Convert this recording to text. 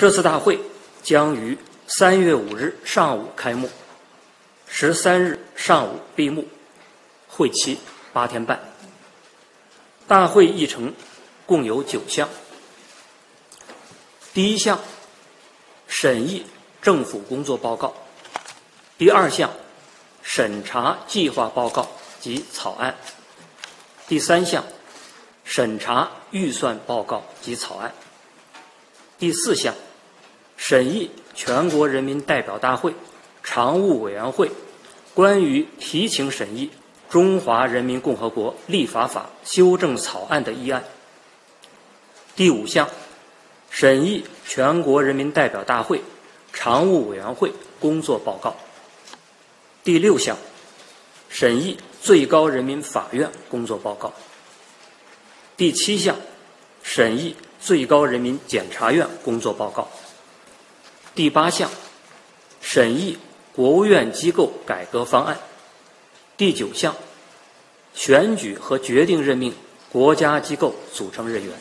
这次大会将于三月五日上午开幕，十三日上午闭幕，会期八天半。大会议程共有九项。第一项，审议政府工作报告；第二项，审查计划报告及草案；第三项，审查预算报告及草案；第四项，审议全国人民代表大会常务委员会关于提请审议《中华人民共和国立法法》修正草案的议案；第五项。审议全国人民代表大会常务委员会工作报告。第六项，审议最高人民法院工作报告。第七项，审议最高人民检察院工作报告。第八项，审议国务院机构改革方案。第九项，选举和决定任命国家机构组成人员。